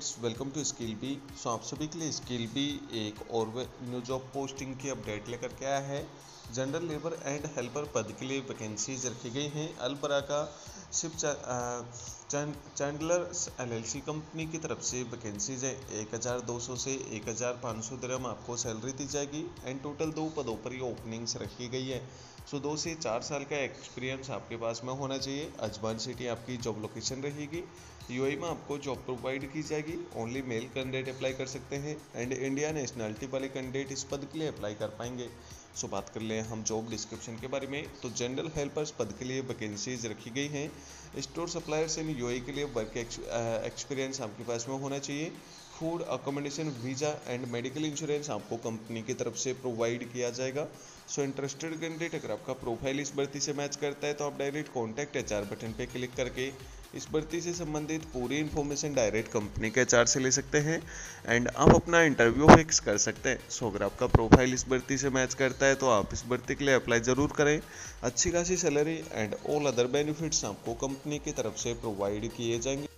Welcome to Skill Bee so आप सभी के लिए स्किल बी एक और न्यू जॉब पोस्टिंग की अपडेट लेकर के आया है। जनरल लेबर एंड हेल्पर पद के लिए वैकेंसीज रखी गई हैं। अलबरा का शिव चैंडलर एलएलसी कंपनी की तरफ़ से वैकेंसीज है। एक हज़ार दो सौ से एक हज़ार पाँच सौ दरम आपको सैलरी दी जाएगी एंड टोटल दो पदों पर ये ओपनिंग्स रखी गई है। सो दो से चार साल का एक्सपीरियंस आपके पास में होना चाहिए। अजमान सिटी आपकी जॉब लोकेशन रहेगी। यूएई में आपको जॉब प्रोवाइड की जाएगी। ओनली मेल कैंडिडेट अप्लाई कर सकते हैं एंड इंडिया नेशनलिटी वाले कैंडिडेट इस पद के लिए अप्लाई कर पाएँगे। सो बात कर लें हम जॉब डिस्क्रिप्शन के बारे में। तो जनरल हेल्पर्स पद के लिए वैकेंसीज रखी गई हैं। स्टोर सप्लायर्स इन यूएई के लिए वर्क एक्सपीरियंस आपके पास में होना चाहिए। Food accommodation visa and medical insurance आपको कंपनी की तरफ़ से प्रोवाइड किया जाएगा। सो इंटरेस्टेड कैंडिडेट अगर आपका प्रोफ़ाइल इस भर्ती से मैच करता है तो आप डायरेक्ट कॉन्टैक्ट एच बटन पर क्लिक करके इस भर्ती से संबंधित पूरी इन्फॉर्मेशन डायरेक्ट कंपनी के एच से ले सकते हैं एंड आप अपना इंटरव्यू फिक्स कर सकते हैं। सो अगर आपका प्रोफ़ाइल इस भर्ती से मैच करता है तो आप इस भर्ती के लिए अप्लाई ज़रूर करें। अच्छी खासी salary and all other benefits आपको कंपनी की तरफ़ से प्रोवाइड किए जाएँगे।